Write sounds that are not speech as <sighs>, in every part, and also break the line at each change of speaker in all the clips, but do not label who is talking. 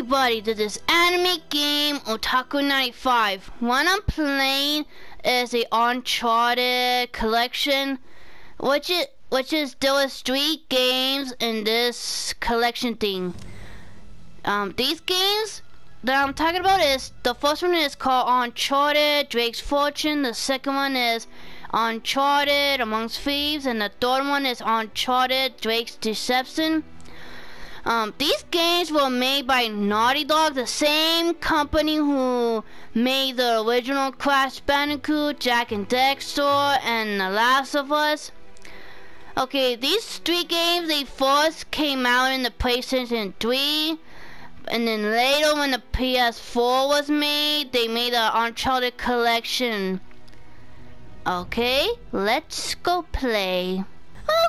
everybody to this anime game Otaku 95. What I'm playing is the Uncharted collection, which is which is three games in this collection thing. Um, these games that I'm talking about is the first one is called Uncharted Drake's Fortune. The second one is Uncharted Amongst Thieves, and the third one is Uncharted Drake's Deception. Um, these games were made by Naughty Dog, the same company who made the original Crash Bandicoot, Jak and Daxter, and The Last of Us. Okay, these three games, they first came out in the PlayStation 3, and then later when the PS4 was made, they made an Uncharted collection. Okay, let's go play.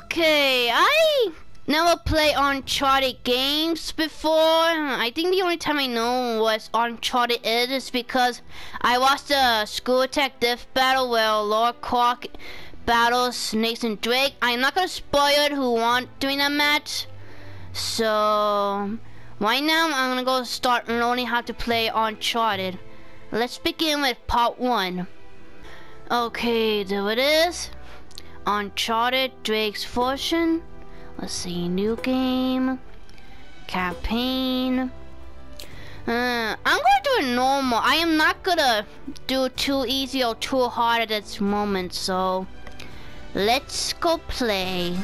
Okay, I never played Uncharted games before. I think the only time I know what Uncharted is is because I watched the ScrewAttack Death Battle where Lara Croft battles Nathan Drake. I'm not gonna spoil who won during that match. So right now I'm gonna go start learning how to play Uncharted. Let's begin with part one. Okay, there it is. Uncharted Drake's Fortune. Let's see, new game, campaign. Uh, I'm gonna do it normal. I am not gonna do too easy or too hard at this moment, so let's go play.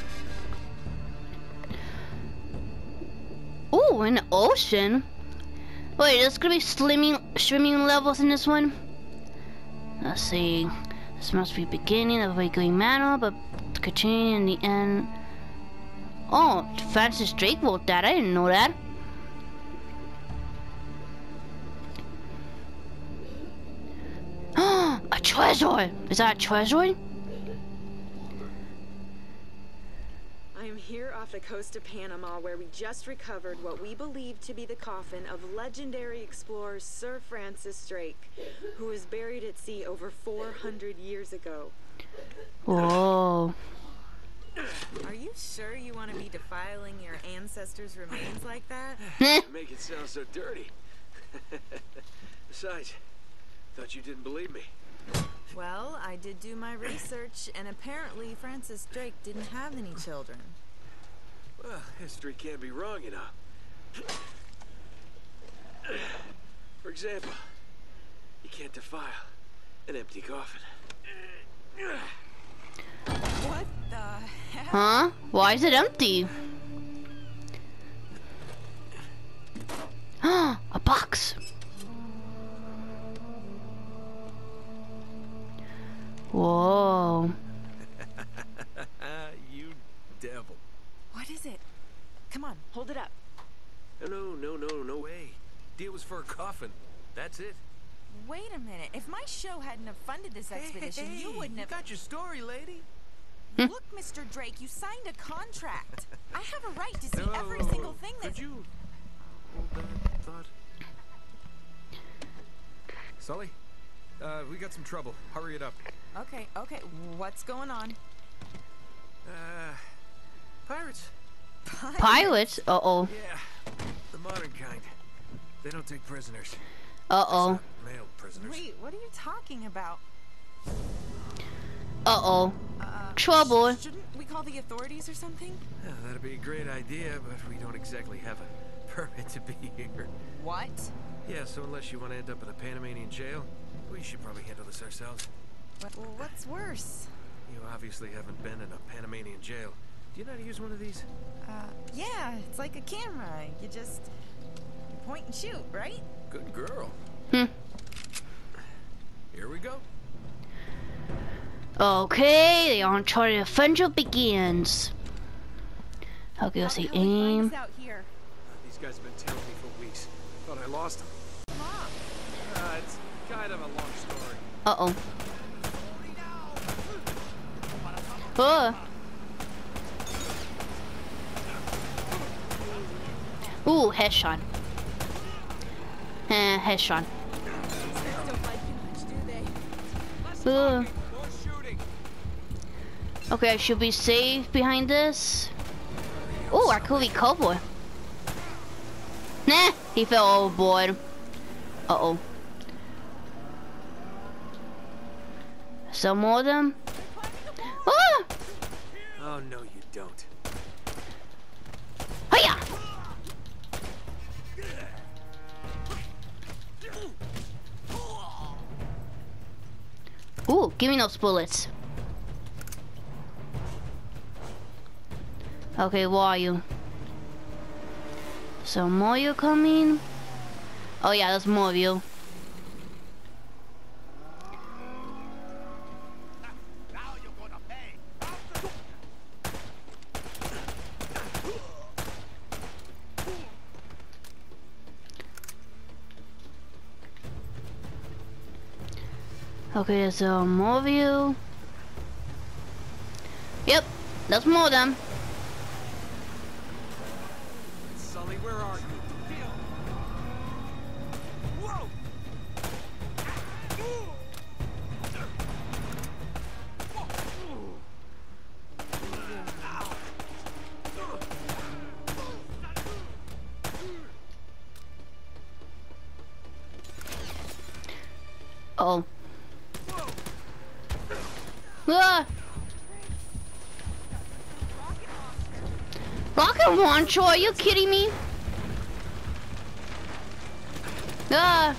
Ooh, an ocean. Wait, there's gonna be swimming swimming levels in this one. Let's see. This must be beginning of a green manner, but continuing in the end. Oh, Francis Drake wrote that. I didn't know that. <gasps> a treasure! Is that a treasure?
I am here off the coast of Panama where we just recovered what we believe to be the coffin of legendary explorer Sir Francis Drake, who was buried at sea over 400 years ago.
Whoa.
Are you sure you want to be defiling your ancestors' remains like that? <laughs> Hmm?
Make it sound so dirty. <laughs> Besides, thought you didn't believe me.
Well, I did do my research, and apparently Francis Drake didn't have any children.
Well, history can't be wrong, you know. <clears throat> For example, you can't defile an empty coffin. <clears throat>
What the hell?
Huh? Why is it empty? <gasps> a box. Whoa. <laughs>
you devil.
What is it? Come on, hold it up.
No, no, no, no, no way.
Deal was for a coffin. That's it.
Wait a minute. If my show hadn't have funded this expedition,
hey,
you wouldn't
you
have.
got your story, lady.
Look, Mr. Drake, you signed a contract. I have a right to see
Whoa,
every
whoa, whoa,
single
whoa.
thing
Could
that's.
you hold that thought? Sully, uh, we got some trouble. Hurry it up.
Okay, okay. What's going on?
Uh, pirates.
Pirates? Uh oh.
Yeah, the modern kind. They don't take prisoners.
Uh oh.
Not male prisoners.
Wait, what are you talking about?
Uh oh.
Uh,
Trouble.
Shouldn't we call the authorities or something?
Yeah, that'd be a great idea, but we don't exactly have a <laughs> permit to be here.
What?
Yeah, so unless you want to end up in a Panamanian jail, we should probably handle this ourselves.
What well, what's worse?
You obviously haven't been in a Panamanian jail. Do you know how to use one of these?
Uh, yeah, it's like a camera. You just point and shoot, right?
Good girl.
Hmm.
Here we go.
Okay, the Uncharted adventure begins. Okay, let's see.
How the hell did he find
Aim.
out here?
These guys have been telling me for weeks. Thought I lost them.
Mom.
Uh, it's kind of a long story.
Uh oh. Oh. Ooh, headshot. Eh, headshot. Okay, I should be safe behind this. Oh, I could be cowboy. Nah, He fell overboard. Uh-oh. Some more of them? Ah!
Oh, no, you don't.
Give me those bullets. Okay, where are you? Some more you coming? Oh yeah, there's more of you. Okay, so more of you. Yep, that's more of them. Rocket are you kidding me? Ah!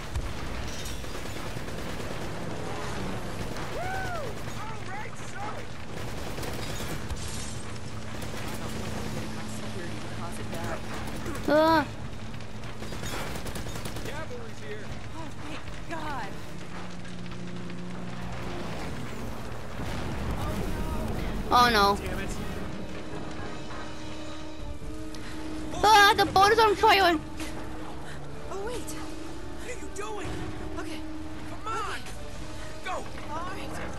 Ah!
Oh
no. Ah, the boat is on fire.
Oh, wait.
What are you doing?
Okay.
Come on! Go!
All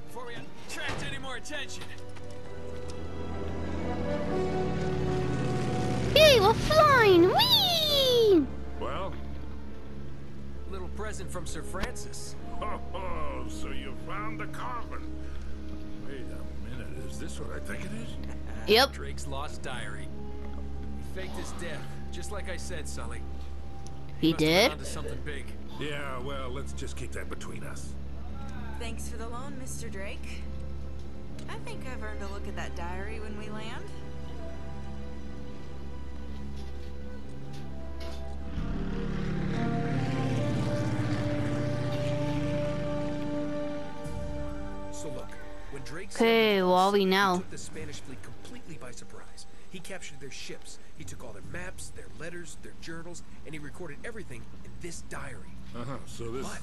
before we attract any more attention?
Hey, we're flying! Whee!
Well?
Little present from Sir Francis.
Oh, oh, so you found the coffin. Wait a minute, is this what I think it is? <laughs>
Yep.
Drake's lost diary. He faked his death, just like I said, Sully.
He
Must have been
did?
something big.
Yeah, well, let's just keep that between us.
Thanks for the loan, Mr. Drake. I think I've earned a look at that diary when we land.
So look, when Drake
Okay,
sailed
where we
he
now?
took the Spanish fleet completely by surprise. He captured their ships, he took all their maps, their letters, their journals, and he recorded everything in this diary.
Uh-huh, so this...
But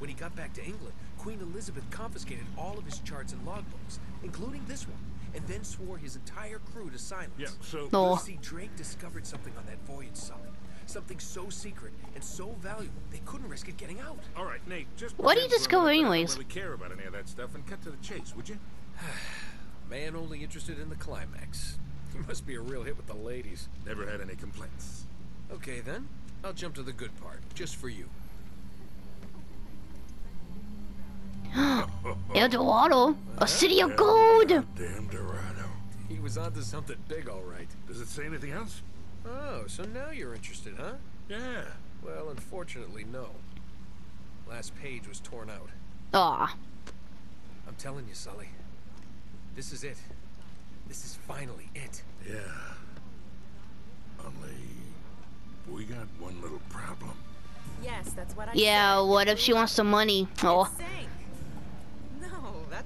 when he got back to England, Queen Elizabeth confiscated all of his charts and logbooks, including this one, and then swore his entire crew to silence.
Yeah, so...
No.
You see, Drake discovered something on that voyage, Sully. Something so secret and so valuable, they couldn't risk it getting out.
All right, Nate, just...
What do you
pretend for a
discover
that
anyways?
don't really care about any of that stuff and cut to the chase, would you? <sighs>
Man only interested in the climax. <laughs> He must be a real hit with the ladies.
Never had any complaints.
Okay, then. I'll jump to the good part, just for you.
El Dorado, a city of gold.
Damn Dorado.
He was onto something big, all right.
Does it say anything else?
Oh, so now you're interested, huh?
Yeah.
Well, unfortunately, no. Last page was torn out.
Aw,
I'm telling you, Sully. This is it. This is finally it.
Yeah. Only... We got one little problem.
Yes, that's what I
yeah.
said.
What if she wants some money? Oh,
It sank. No,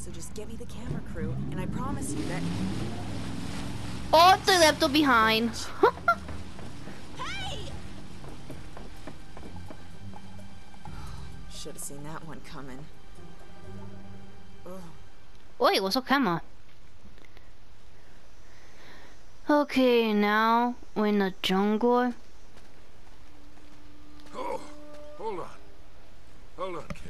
So just get me the camera crew, and I promise you that.
Oh, they left her behind.
Hey! <sighs> Should have seen that one coming. Ugh.
Wait, what's the camera? Okay, now we're in the jungle.
Oh, hold on. Hold on, kid.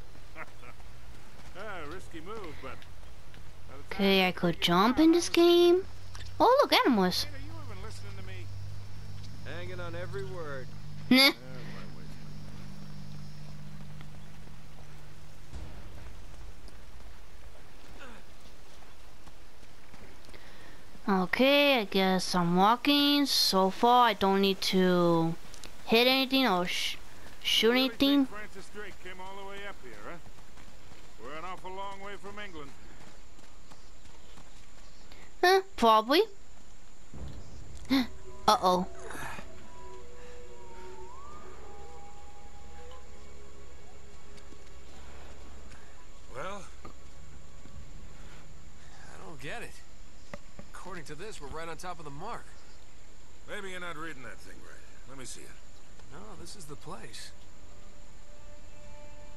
Ah, risky move, but... by the time
Okay, I could jump in this game. Oh, look, animals.
Hey, are you even listening to me?
Hanging on every word. <laughs>
Nah.
My wait.
Okay, I guess I'm walking. So far, I don't need to hit anything or sh shoot
Really
anything.
think Francis Drake came all the way up here, huh? We're an awful long way from England.
Huh, probably. <gasps> Uh-oh.
Well,
I don't get it. According to this, we're right on top of the mark.
maybe you're not reading that thing right. Let me see it.
No, this is the place.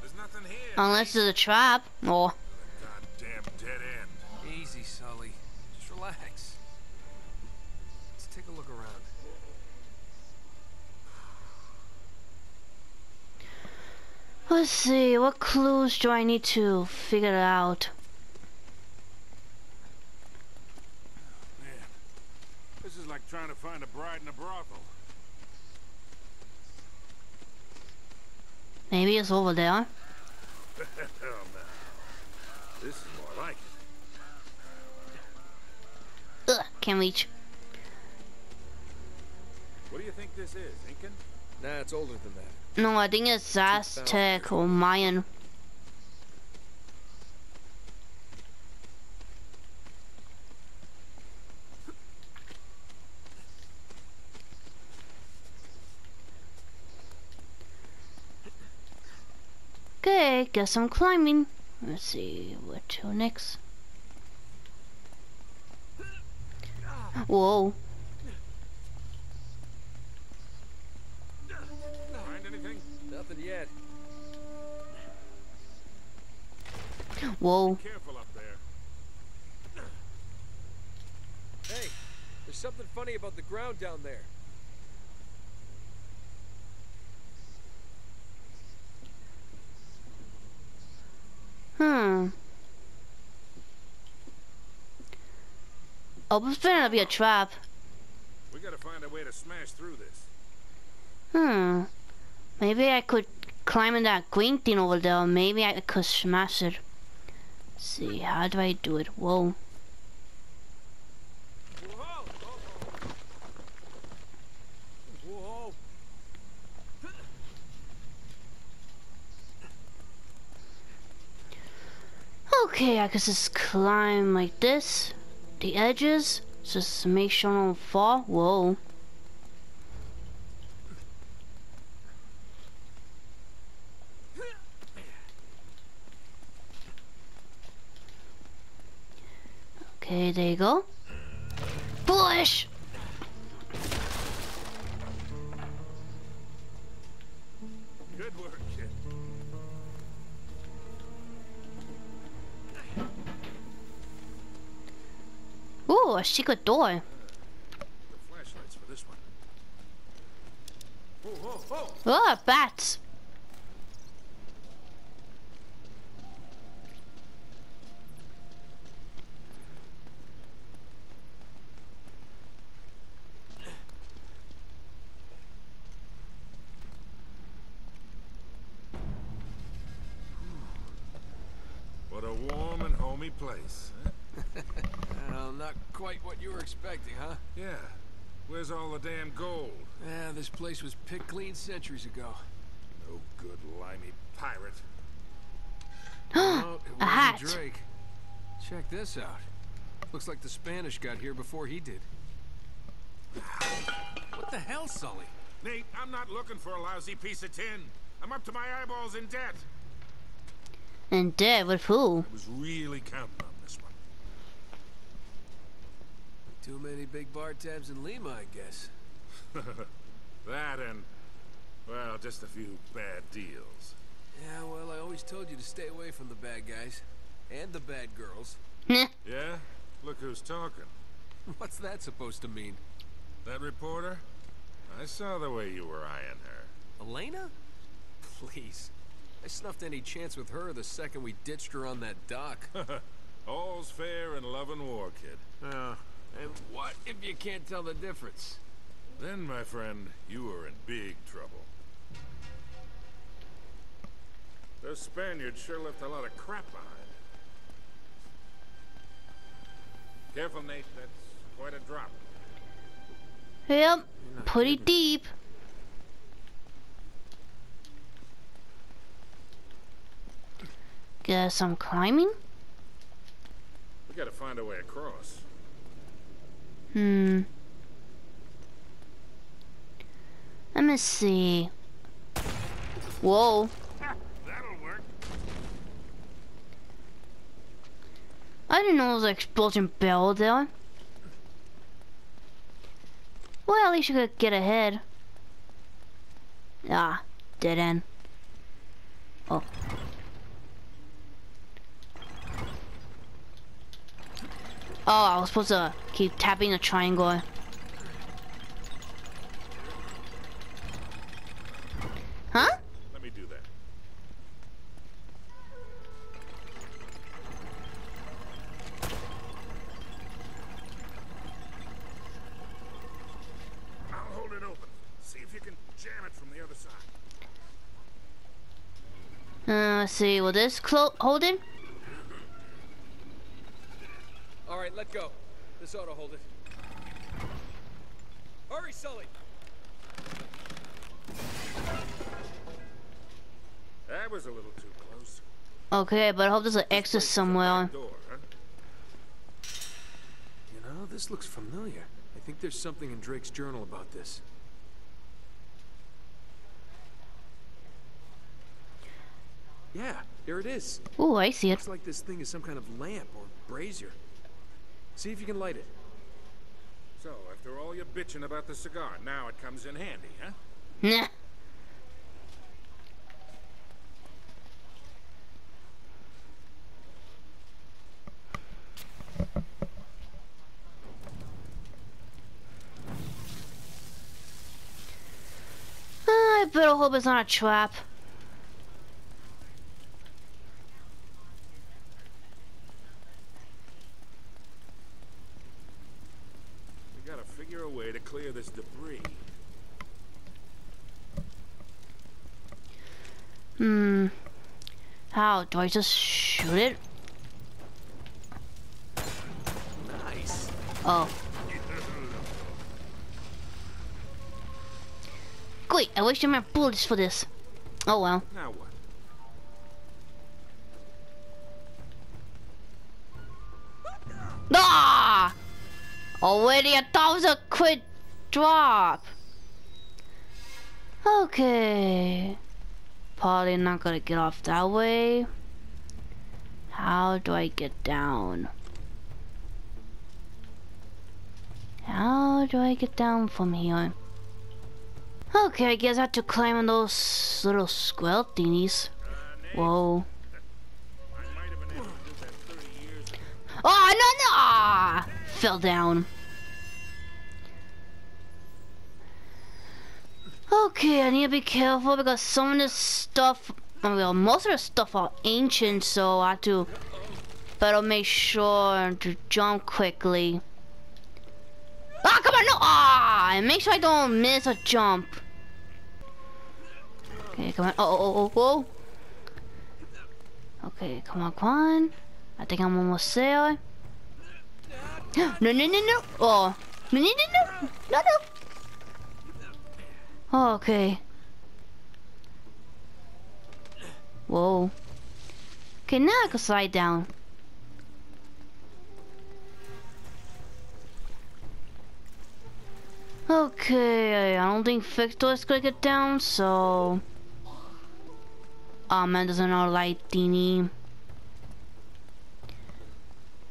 There's nothing here.
Unless it's a trap. Or,
Goddamn dead end.
Easy, Sully. Just relax. Let's take a look around.
let's see, what clues do I need to figure out?
Oh, man, this is like trying to find a bride in a brothel.
Maybe it's over there.
Oh, this is more like it.
Ugh, can't reach.
What do you think this is, Incan?
Nah, it's older than that.
No, I think it's Aztec or Mayan. Okay, guess I'm climbing. Let's see, what to next? Whoa.
Find anything?
Nothing yet.
Whoa.
Careful up there.
Hey, there's something funny about the ground down there.
Hmm. Oh, this better be a trap.
We gotta find a way to smash through this.
Hmm. Maybe I could climb in that green thing over there. Maybe I could smash it. Let's see, how do I do it? Whoa! Okay, I can just climb like this. The edges, just make sure I don't fall. Whoa. Okay, there you go.
Push!
Ooh, a secret door.
Whoa, whoa, whoa!
Oh, bats.
What a warm and homey place. <laughs>
Well, not quite what you were expecting, huh?
Yeah. Where's all the damn gold?
Yeah, this place was picked clean centuries ago.
No good limey pirate. <gasps>
No, it
a hat.
Drake. Check this out. Looks like the Spanish got here before he did. What the hell, Sully?
Nate, I'm not looking for a lousy piece of tin. I'm up to my eyeballs in debt.
And dead with who?
I was really counting on this one.
Too many big bar tabs in Lima, I guess. <laughs>
that and, well, just a few bad deals.
Yeah, well, I always told you to stay away from the bad guys. And the bad girls.
Nah.
Yeah? Look who's talking. <laughs>
What's that supposed to mean?
That reporter? I saw the way you were eyeing her.
Elena? Please. I snuffed any chance with her the second we ditched her on that dock. <laughs>
All's fair in love and war, kid.
Uh, and what if you can't tell the difference?
Then, my friend, you are in big trouble. Those Spaniards sure left a lot of crap behind. Careful, Nate. That's quite a drop.
Yep, pretty deep. Guess I'm climbing?
We gotta find a way across.
Hmm. Let me see. Whoa.
That'll work.
I didn't know there was an explosion bell there. Well, at least you could get ahead. Ah, dead end. Oh. Oh, I was supposed to keep tapping the triangle. Huh?
Let me do that. I'll hold it open. See if you can jam it from the other side.
Uh, let's see. Will this clo- hold it?
All right, let go. This ought to hold it. Hurry, Sully!
That was a little too close.
Okay, but I hope there's an exit
Place is a
somewhere.
Door, huh?
You know, this looks familiar. I think there's something in Drake's journal about this. Yeah, there it is.
Oh, I see it.
Looks like this thing is some kind of lamp or brazier. See if you can light it.
So, after all your bitching about the cigar, now it comes in handy, huh?
Nah. Ah, I better hope it's not a trap.
We gotta figure a way to clear this debris.
Hmm. How? Do I just shoot it?
Nice.
Oh. Great, I wasted my bullets for this. Oh well.
Now what?
Ah! Already a thousand quid drop. Okay. Probably not gonna get off that way. How do I get down? how do I get down from here? Okay, I guess I have to climb on those little squirrel thingies. Whoa.
I might have been able to do that 30 years ago.
Oh, no, no! Fell down. Okay, I need to be careful because some of this stuff, well, most of the stuff are ancient, so I have to better make sure to jump quickly. Ah, come on, no! Ah, and make sure I don't miss a jump. Okay, come on. Oh, oh, oh, oh. Okay, come on, come on. I think I'm almost there. <gasps> No, no, no, no. Oh. No, no, no, no. No. Oh, okay. Whoa. Okay, now I can slide down. Okay, I don't think Victor is gonna get down, so... Oh man, there's another light thingy.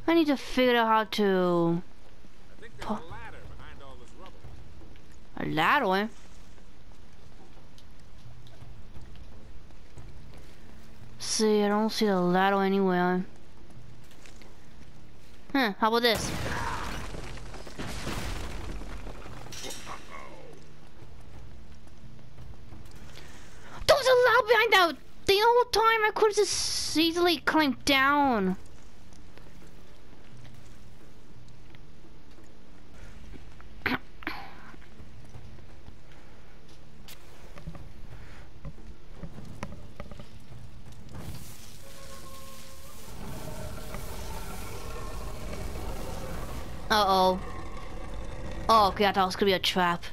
I need to figure out how to...
I think there's a ladder behind all this rubble.
A ladder? See, I don't see the ladder anywhere. Huh, how about this? There was a ladder behind that the whole time I could have just easily climbed down. Uh-oh. Oh, thought it was gonna be a trap.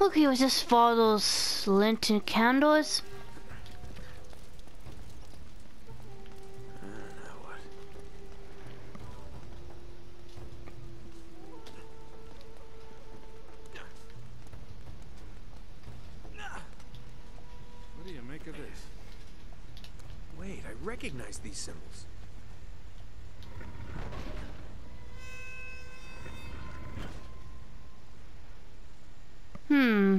Okay, was this for those lantern candles?
Recognize these symbols.
Hmm.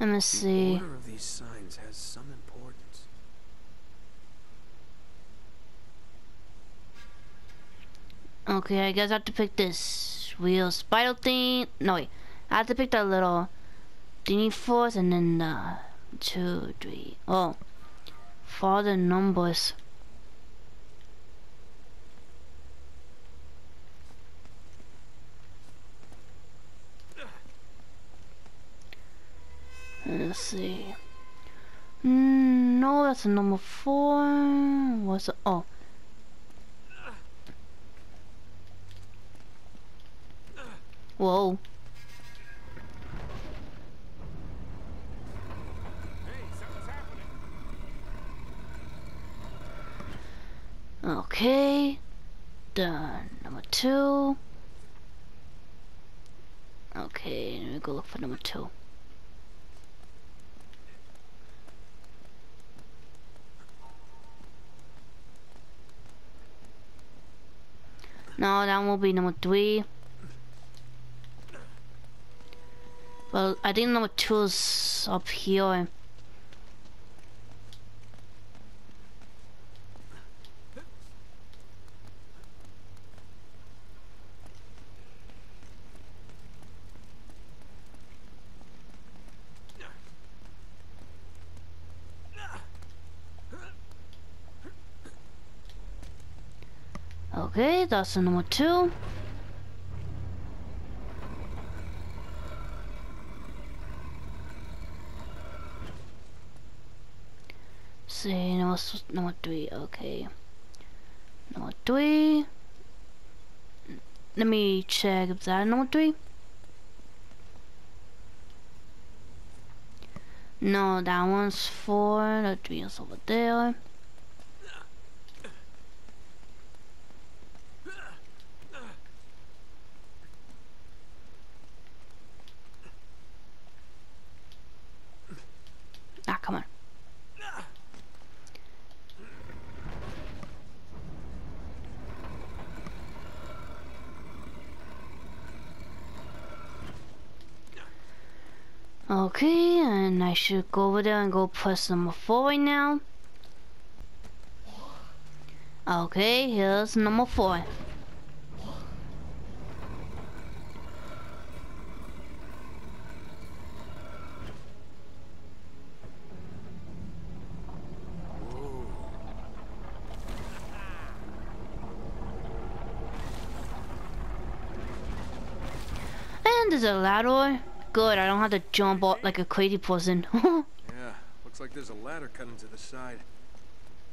Let me
The
see.
order of these signs has some importance.
Okay, I guess I have to pick this wheel spiral thing. No, wait. I have to pick that little thingy first and then the two, three. Oh. For the numbers. Let's see. Mm, no, that's a number four. What's it? Oh. Whoa.
Hey, something's happening.
Okay. Done. Number two. Okay, let me go look for number two. No, that will be number three. Well, I think number two is up here. Okay, that's the number two. See, number, number three, okay. Number three. Let me check if that number three. No, that one's four, the three is over there. Ah, come on. Okay, and I should go over there and go press number four right now. Okay, here's number four. And there's a ladder. Good, I don't have to jump out like a crazy person. <laughs>
Yeah, looks like there's a ladder cut into the side.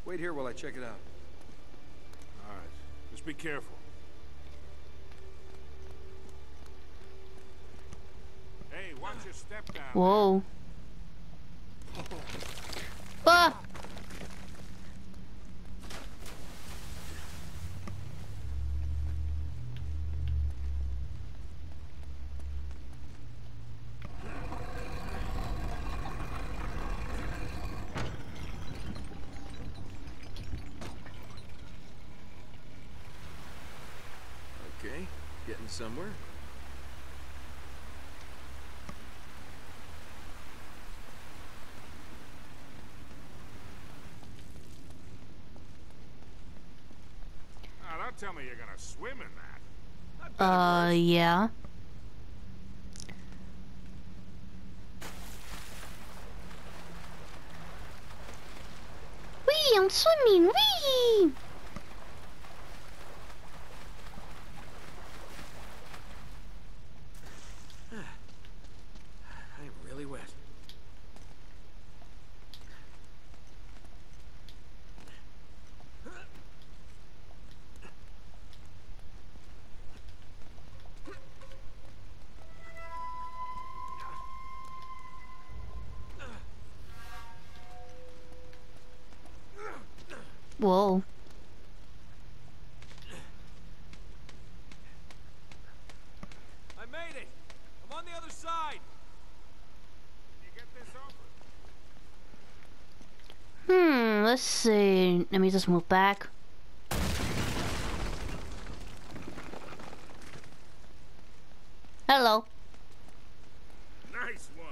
Wait here while I check it out.
All right. Just be careful. Hey, watch your step down.
Whoa. <laughs> Ah!
Okay, getting somewhere.
Now, don't tell me you're gonna swim in that.
Uh, yeah. Wee, I'm swimming, wee!
I'm really wet.
Whoa.
I made it! I'm on the other side!
Can you get this open?
Hmm, let's see. Let me just move back. Hello.
Nice one.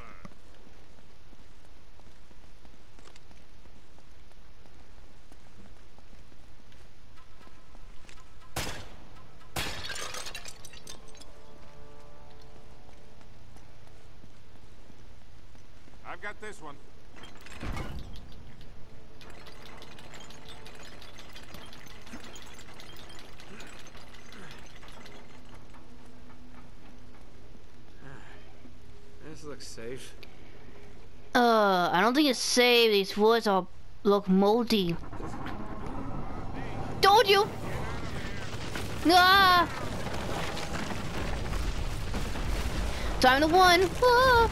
I've got this one.
This looks safe.
Uh, Don't safe. These woods are look moldy. Told you. Ah! Time to one. Ah!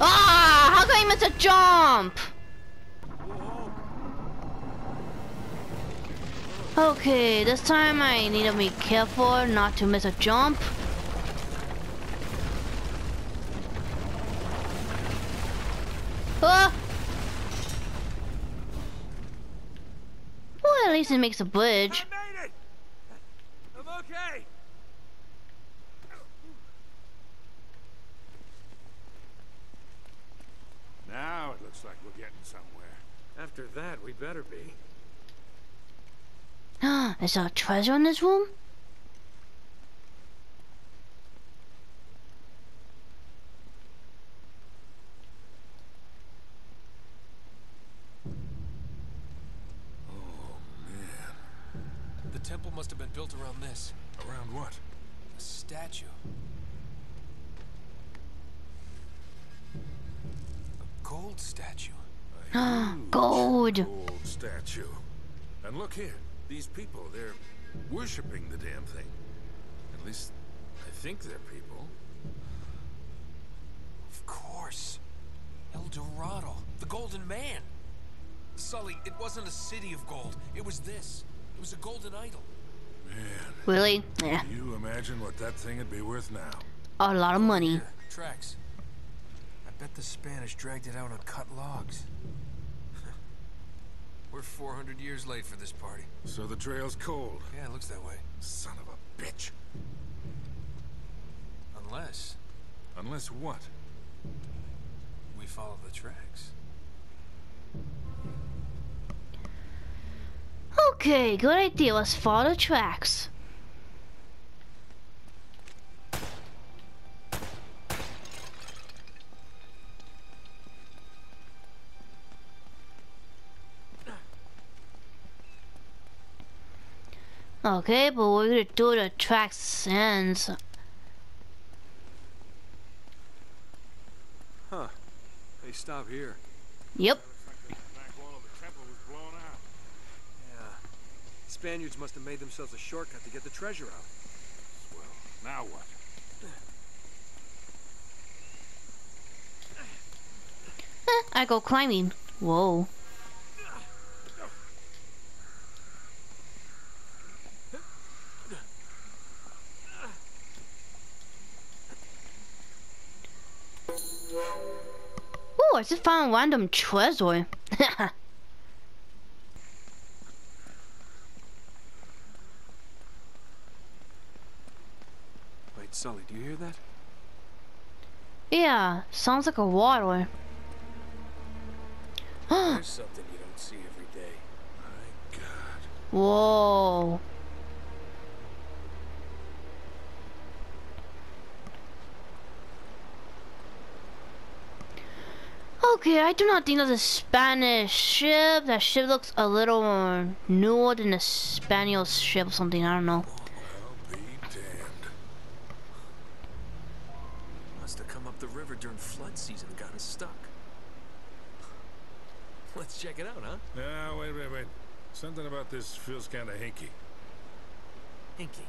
Ah! How can I miss a jump? Okay, this time I need to be careful not to miss a jump. Least it makes a bridge.
I made it! I'm okay! Now it looks like we're getting somewhere.
After that, we better be.
Ah, Is there treasure in this room?
The temple must have been built around this.
Around what?
A statue. A gold statue. <gasps>
Gold.
Gold statue. And look here, these people, they're worshipping the damn thing. At least, I think they're people.
Of course. El Dorado. The Golden Man. Sully, it wasn't a city of gold. It was this. It was a golden idol.
Man,
Really? Yeah.
can you imagine what that thing would be worth now?
a lot of money.
Here, tracks. I bet the Spanish dragged it out on cut logs. <laughs> We're 400 years late for this party.
So the trail's cold.
Yeah, it looks that way.
Son of a bitch.
Unless
Unless what?
we follow the tracks.
Okay, good idea. Let's follow the tracks. Okay, but we're gonna do the tracks ends.
Huh. They stop here.
Yep.
Looks like the back wall of the temple was blown out.
Yeah. Spaniards must have made themselves a shortcut to get the treasure out.
Well, now what?
Eh, <laughs> I go climbing. Whoa. Ooh, I just found a random treasure. <laughs>
Wait, Sully, do you hear that?
yeah, sounds like a water. <gasps>
There's something you don't see every day.
My God.
Whoa. Okay, I do not think that's a Spanish ship. That ship looks a little more newer than a Spanish ship or something. I don't know.
I'll be damned.
Must have come up the river during flood season and got us stuck. <laughs> Let's check it out, huh?
Now, wait, wait, wait. Something about this feels kind of hinky.
Hinky.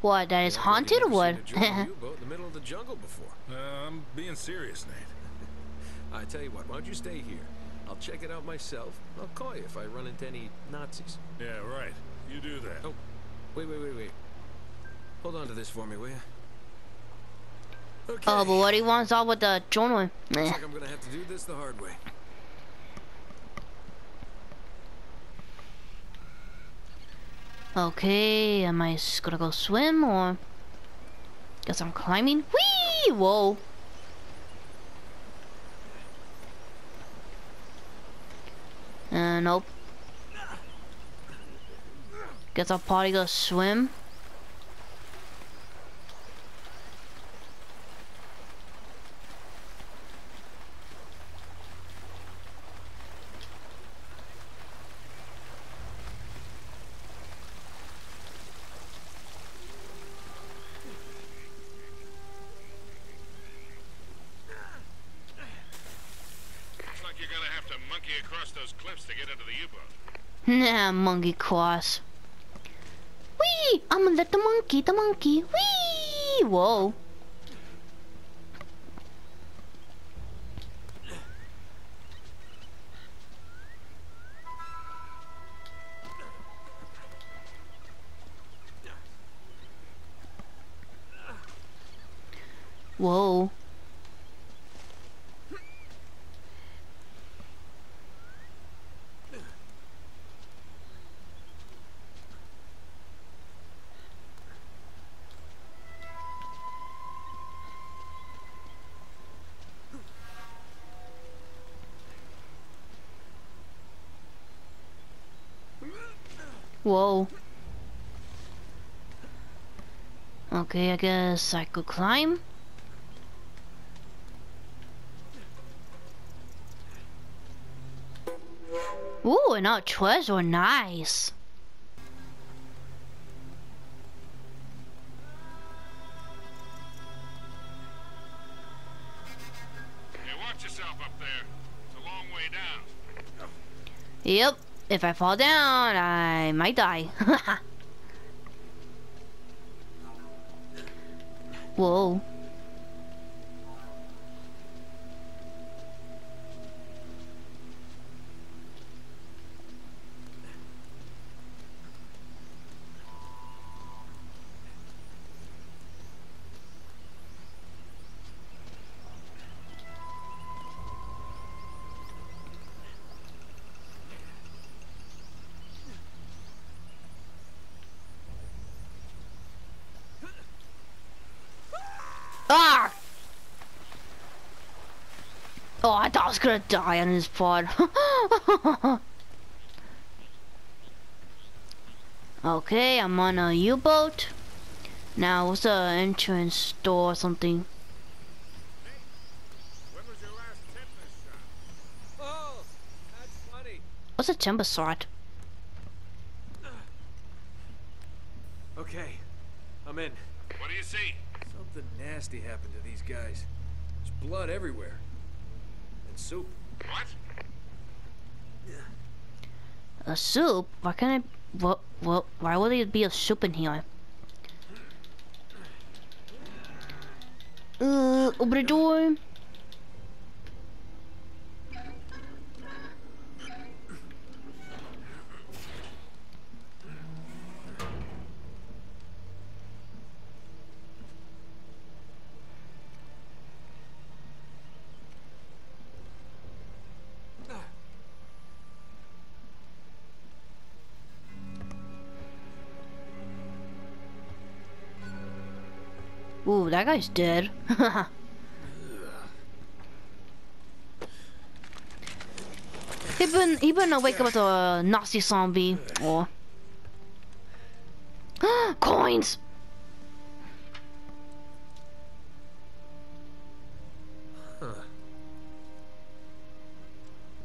What, that is haunted or
I've
what?
never seen a German <laughs> U-boat in the middle of the jungle before.
Uh, I'm being serious, Nate. <laughs>
I tell you what, why don't you stay here? I'll check it out myself. I'll call you if I run into any Nazis.
Yeah, right. You do that.
Oh, wait, wait, wait, wait. Hold on to this for me, will you? Okay.
oh, but what he wants all with the journal.
Looks like I'm gonna have to do this the hard way.
Okay, am I gonna go swim or guess I'm climbing? Whee! Whoa. Uh, nope. Guess I'll probably go swim.
Looks like you're gonna have to monkey across to get into the U-boat. <laughs>
Nah, monkey cross. Whee! I'm gonna let the monkey, the monkey. Whoa. Whoa. Whoa. Okay, I guess I could climb. Ooh, our treasure, nice.
Hey, watch yourself up there. It's a long way down.
Yep, if I fall down, I might die. <laughs> Whoa. Gonna die on this pod. <laughs> okay, I'm on a U-boat. Now, what's the entrance door or something?
When was your last tetanus shot?
Oh, that's funny.
What's a timber sword?
Okay, I'm in.
What do you see?
Something nasty happened to these guys. There's blood everywhere. Soup.
What?
A soup? Why can't I? What? What? Why would there be a soup in here? Uh, open the door. Ooh, that guy's dead. <laughs> he been he been wake up with a Nazi zombie or <gasps> coins.
Huh.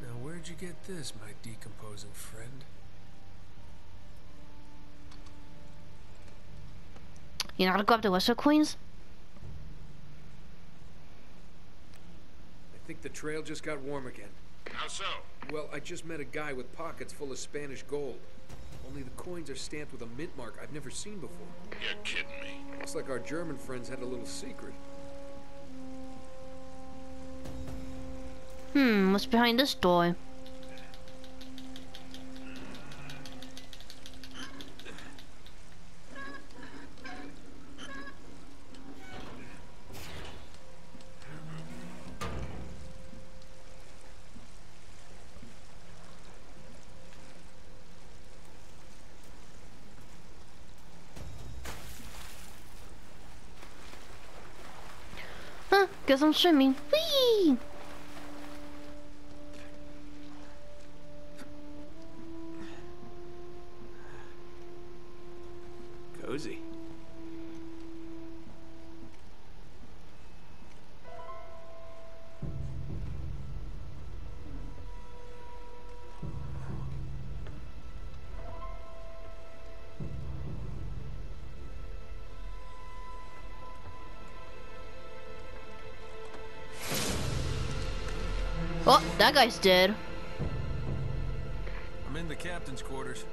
Now, where'd you get this, my decomposing friend?
You know how to go up the Western coins?
I think the trail just got warm again.
How so?
Well, I just met a guy with pockets full of Spanish gold. Only the coins are stamped with a mint mark I've never seen before.
You're kidding me.
Looks like our German friends had a little secret.
Hmm, what's behind this door? Guess I'm swimming. Oh, that guy's dead.
I'm in the captain's quarters.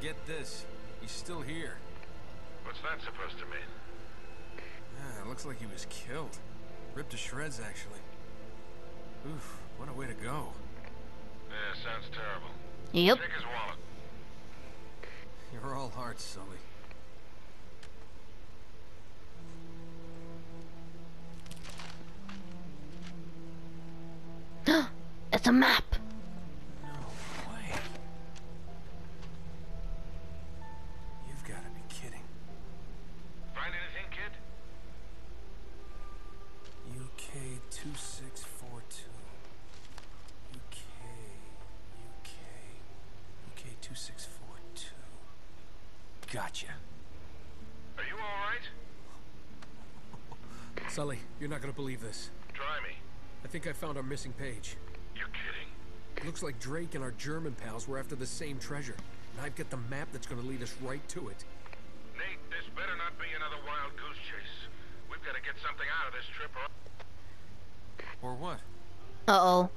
Get this. He's still here.
What's that supposed to mean?
Yeah, it looks like he was killed. Ripped to shreds, actually. Oof, what a way to go.
Yeah, sounds terrible.
Yep.
Check his wallet.
You're all hearts, Sully.
It's a map.
No way. You've got to be kidding.
Find anything, kid?
UK 2642. UK. UK. UK 2642. Gotcha.
Are you all right?
Sully, you're not gonna believe this.
Try me.
I think I found our missing page.
You're kidding.
Looks like Drake and our German pals were after the same treasure. And I've got the map that's gonna lead us right to it.
Nate, this better not be another wild goose chase. We've got to get something out of this trip or...
Or what?
Uh oh.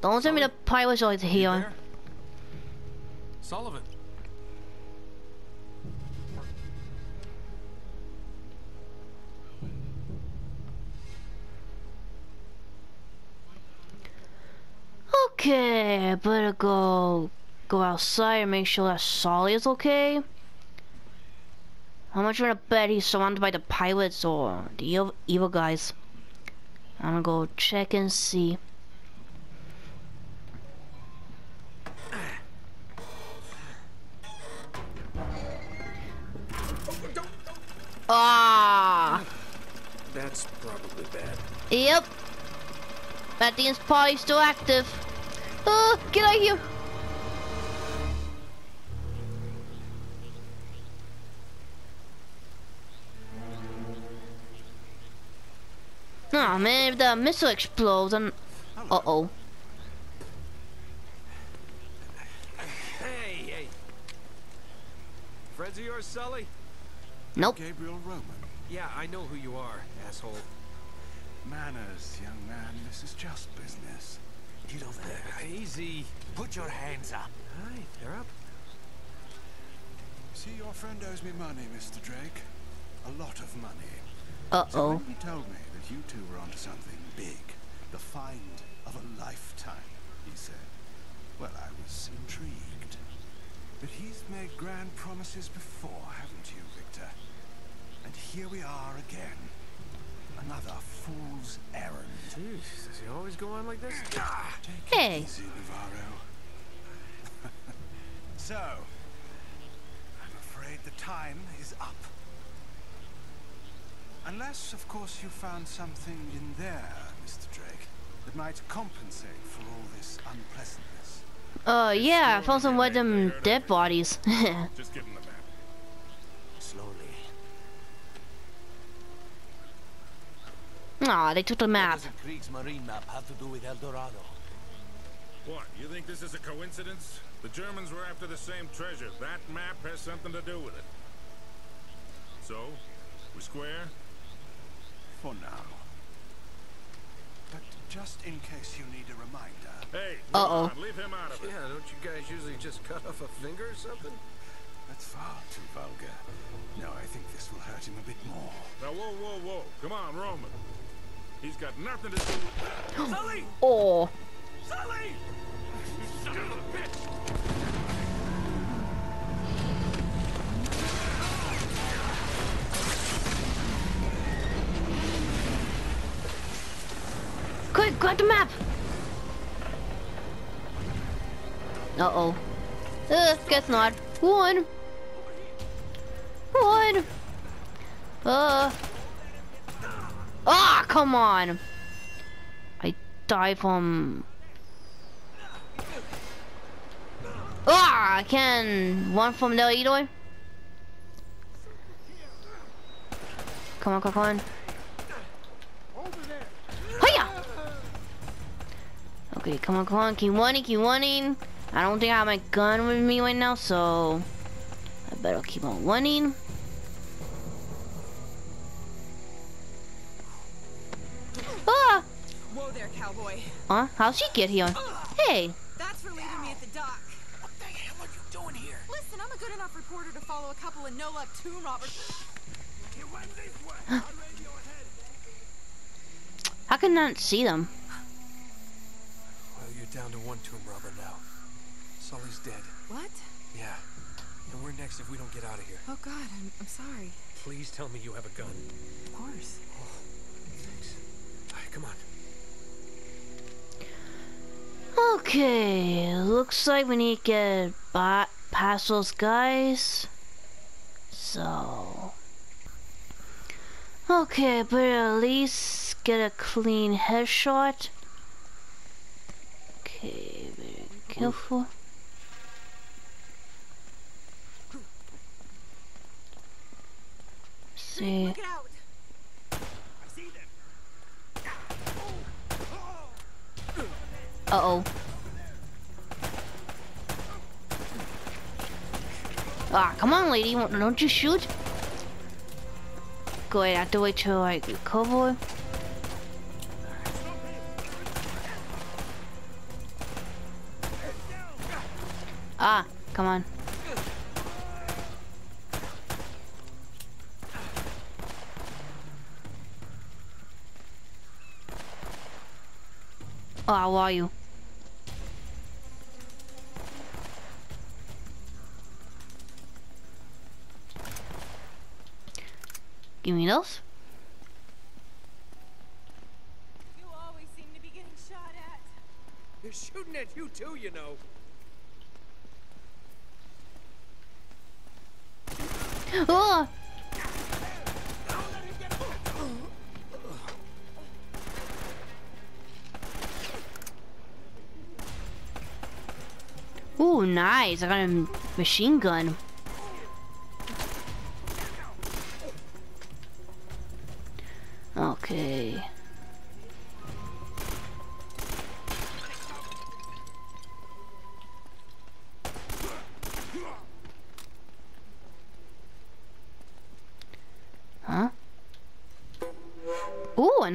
Don't tell me the pirates are
You
here.
Sullivan.
Okay, I better go go outside and make sure that Sully is okay. How much gonna bet he's surrounded by the pirates or the evil, evil guys? I'm gonna go check and see. Ah,
That's probably bad.
yep. That thing's probably still active. Oh, get out of here. Oh man, if the missile explodes, I'm... Uh-oh.
Hey, hey. Friends of yours, Sully?
Nope.
Gabriel Roman.
Yeah, I know who you are, asshole.
Manners, young man. This is just business. Get over there.
Easy.
Put your hands up.
Hi, they're up.
See, your friend owes me money, Mr. Drake. A lot of money.
Uh-oh.
when he told me that you two were onto something big, the find of a lifetime, he said, well, I was intrigued. But he's made grand promises before, haven't you, Victor? And here we are again. Another fool's errand.
Jeez, does he always go on like this?
Take
Hey.
it easy, Navarro. <laughs> so, I'm afraid the time is up. Unless, of course, you found something in there, Mr. Drake, that might compensate for all this unpleasantness.
Uh, yeah, I found some random dead bodies. <laughs>
Just <laughs> give him the map.
Slowly.
Aw, they took the map.
What does the Kriegsmarine map have to do with El Dorado?
What, you think this is a coincidence? The Germans were after the same treasure. That map has something to do with it. So, we square?
For now. But just in case you need a reminder,
Hey,
Uh-oh.
on, leave him out of it.
Yeah, don't you guys usually just cut off a finger or something?
that's far too vulgar. No, I think this will hurt him a bit more.
Now, whoa, whoa, whoa. Come on, Roman. He's got nothing to do with... Sully! <gasps>
Oh.
Sully! You son of a bitch!
Quick, grab the map! Uh-oh. Uh, guess not. One. One. Uh. Ah, come on. I die from... Ah, I can one from the on, come on, come on. Hiya! Okay, come on, come on, keep running, keep running. I don't think I have my gun with me right now, so I better keep on running.
Cowboy.
Huh? How'd she get here? Hey!
That's for leaving me at the dock.
Oh, what the hell are you doing here?
Listen, I'm a good enough reporter to follow a couple of no-luck tomb robbers.
How can I not see them?
Well, you're down to one tomb robber now. Sully's dead.
What?
Yeah. And we're next if we don't get out of here.
Oh God, I'm, I'm sorry.
Please tell me you have a gun.
Of course.
Oh, thanks. All right, come on.
Okay, looks like we need to get ba- past those guys. So. Okay, but at least get a clean headshot. Okay, very careful. See.
Look out!
Uh oh. Ah, come on, lady. Don't you shoot? Go ahead, I have to wait till I recover. Ah, come on. Oh, how are you? Give me those.
You always seem to be getting shot at.
They're shooting at you too, you know.
Oh! Ooh, nice. I got a machine gun.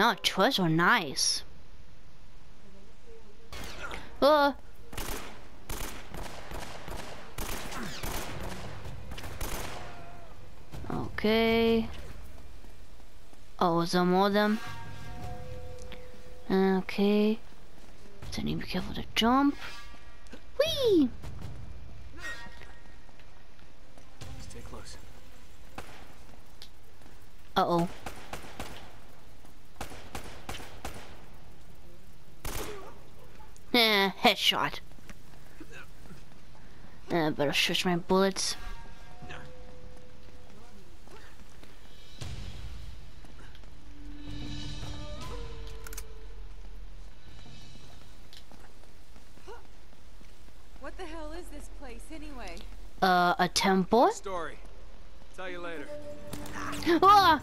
Ooh, another treasure. Nice. Uh. Okay. Oh, is there more of them? Okay. So I need to be careful to jump. Whee!
Stay close.
Uh-oh. Eh, headshot. Uh, better switch my bullets.
What the hell is this place anyway?
Uh, a temple?
Story. Tell you later.
Ah!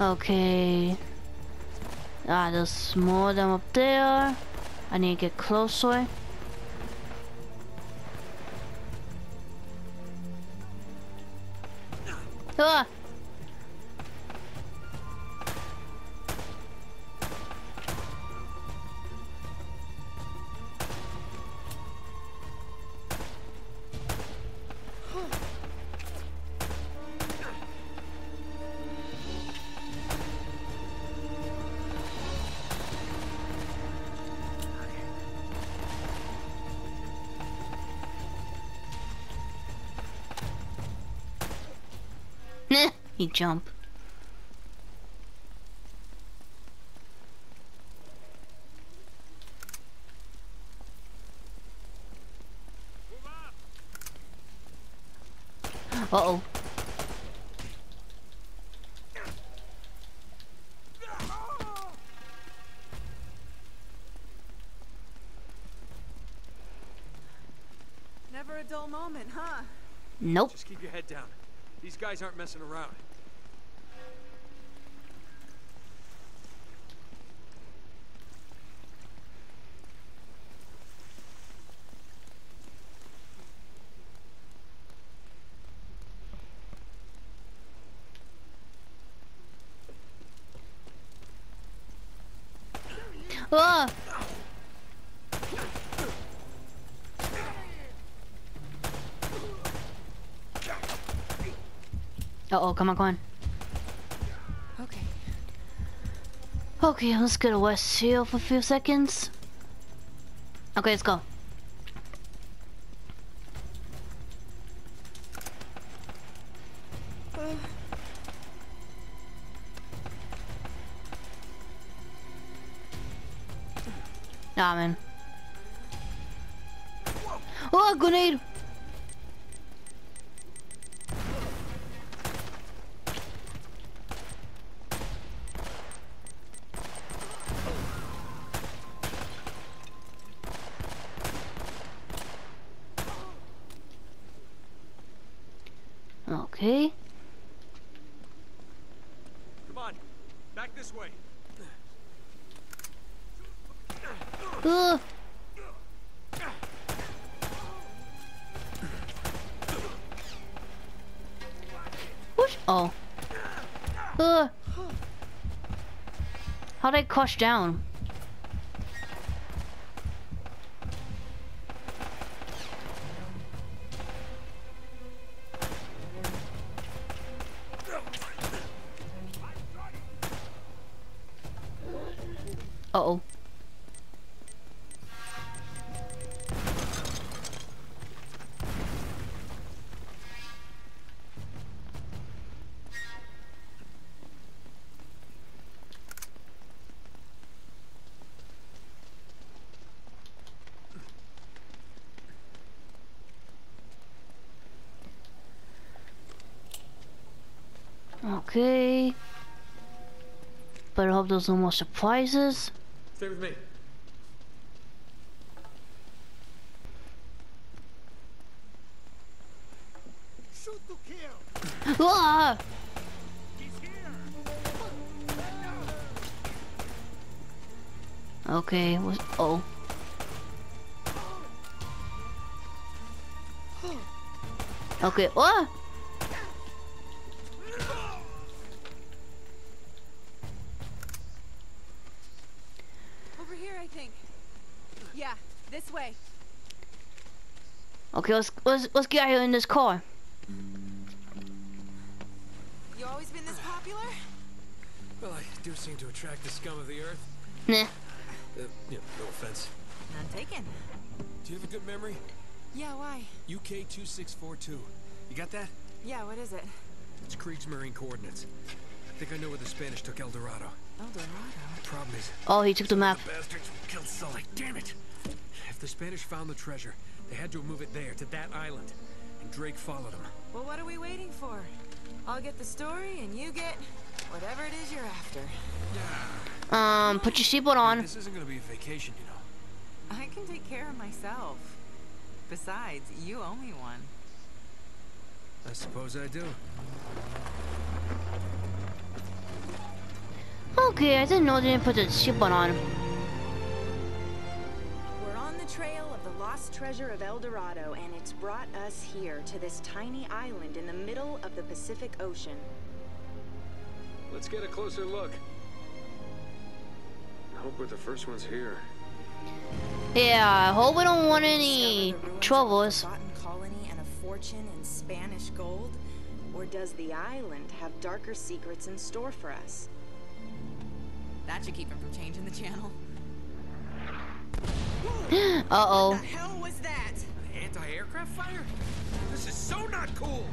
Okay. Ah, there's more of them up there. I need to get closer. Ah! He jump. Uh-oh.
Never a dull moment, huh?
Nope.
Just keep your head down. These guys aren't messing around.
Ah! Uh-oh, come on, come on.
Okay.
Okay, let's go to West Hill for a few seconds. Okay, let's go. Man. Oh, grenade! Down? Okay. Better hope there's no more surprises.
Stay with me.
Shoot to kill.
Ah!
He's here.
Okay, was oh. Okay, what?
Over
Okay, let's let's let's get out here in this car.
You always been this popular?
Well, I do seem to attract the scum of the earth.
Nah.
Uh, yeah, no offense.
None taken.
Do you have a good memory?
Yeah, why?
UK 2642. You got that?
Yeah, what is it?
It's Kriegsmarine coordinates. I think I know where the Spanish took El Dorado.
El Dorado.
The Problem is,
Oh, he took the map.
bastards killed Sully. Damn it! If the Spanish found the treasure, they had to move it there, to that island. And Drake followed them.
Well, what are we waiting for? I'll get the story, and you get whatever it is you're after.
Um, put your seatbelt on.
This isn't gonna be a vacation, you know.
I can take care of myself. Besides, you owe me one.
I suppose I do.
Okay, I didn't know they didn't put the seatbelt on.
Lost treasure of El Dorado, and it's brought us here to this tiny island in the middle of the Pacific Ocean.
Let's get a closer look. I hope we're the first ones here.
Yeah, I hope we don't want any
Discover the ruins of a
troubles.
colony and a fortune in Spanish gold? Or does the island have darker secrets in store for us? That should keep him from changing the channel.
Uh-oh.
What The hell was that?
Anti-aircraft fire? This is so not cool!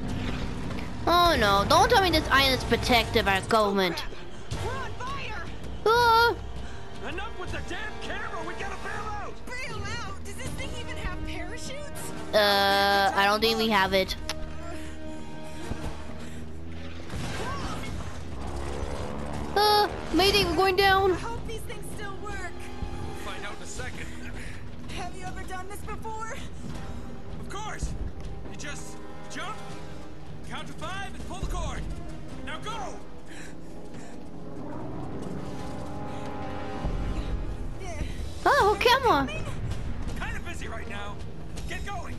Oh no, don't tell me this island is protected by government.
We're on fire!
Ah!
Enough with the damn camera! We gotta bail out!
Bail out! Does this thing even have parachutes?
Uh, I don't think we have it. Uh, Mayday, we're going down.
Done before?
Of course! You just jump, count to five, and pull the cord. Now go!
Oh, camera.
Kind of busy right now. Get going!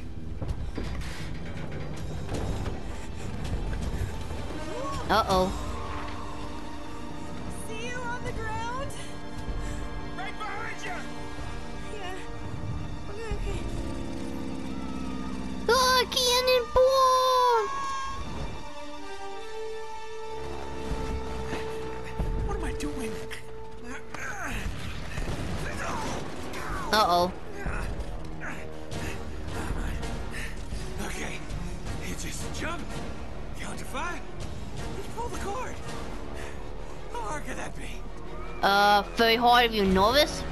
Uh-oh.
See you on the ground?
Cannonball!
What am I doing?
Uh-oh.
Okay, you just jump, count to five, and pull the cord. How hard could that be?
Uh, very hard if you're novice.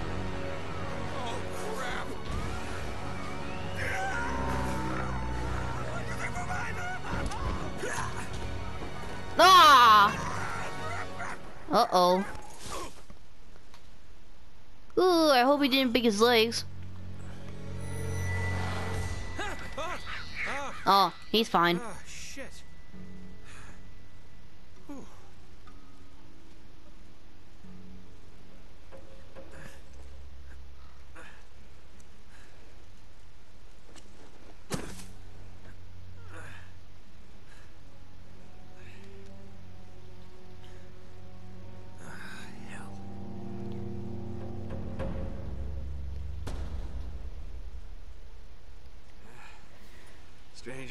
Break his legs. <laughs> Oh, he's fine.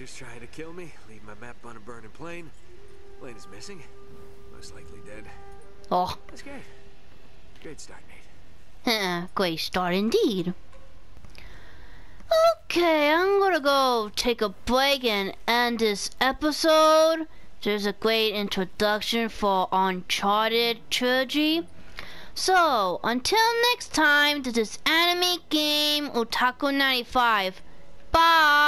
Trying to kill me, leave my map on a burning plane. Plane is missing. Most likely dead.
Oh,
That's great. Great start, Nate.
great start indeed. Okay, I'm gonna go take a break and end this episode. There's a great introduction for Uncharted trilogy. So, until next time, this is Anime Game Otaku 95. Bye!